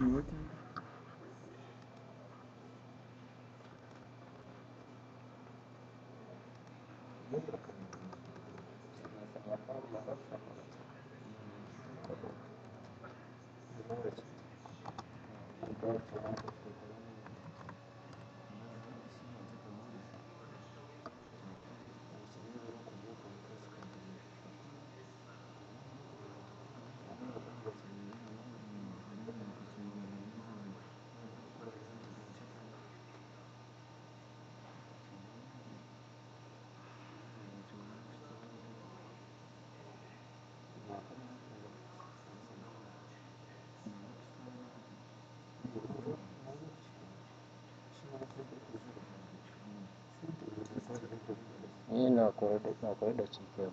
Вот. Thank you. Ni ina koyar da, ina.